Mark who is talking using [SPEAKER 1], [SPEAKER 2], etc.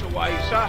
[SPEAKER 1] away, sir.